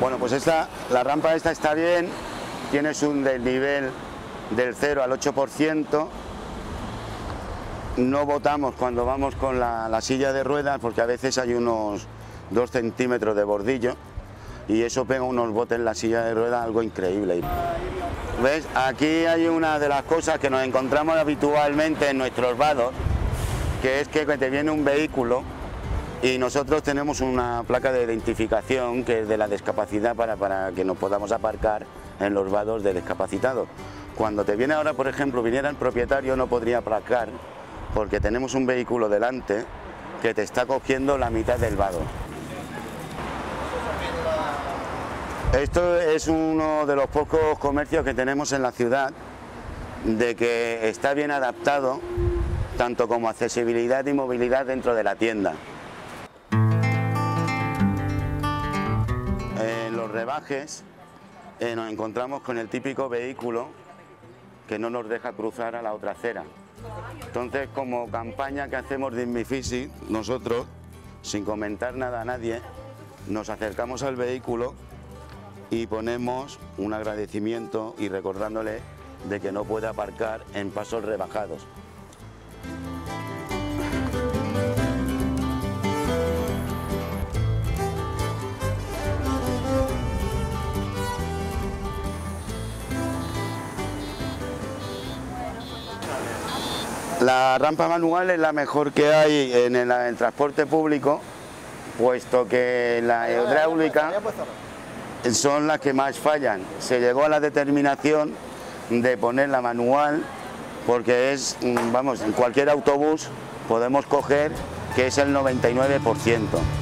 Bueno, pues esta, la rampa esta está bien, tienes un desnivel del 0 al 8%, no botamos cuando vamos con la, la silla de ruedas porque a veces hay unos 2 centímetros de bordillo y eso pega unos botes en la silla de ruedas algo increíble. ¿Ves? Aquí hay una de las cosas que nos encontramos habitualmente en nuestros vados, que es que te viene un vehículo y nosotros tenemos una placa de identificación que es de la discapacidad para, para que nos podamos aparcar en los vados de discapacitados. Cuando te viene ahora, por ejemplo, viniera el propietario no podría aparcar porque tenemos un vehículo delante que te está cogiendo la mitad del vado. Esto es uno de los pocos comercios que tenemos en la ciudad de que está bien adaptado tanto como accesibilidad y movilidad dentro de la tienda. Rebajes eh, nos encontramos con el típico vehículo que no nos deja cruzar a la otra acera. Entonces, como campaña que hacemos de Inmifisi, nosotros, sin comentar nada a nadie, nos acercamos al vehículo y ponemos un agradecimiento y recordándole de que no puede aparcar en pasos rebajados. La rampa manual es la mejor que hay en el, en el transporte público, puesto que la hidráulica son las que más fallan. Se llegó a la determinación de poner la manual porque es, mm, vamos, en cualquier autobús podemos coger que es el 99%.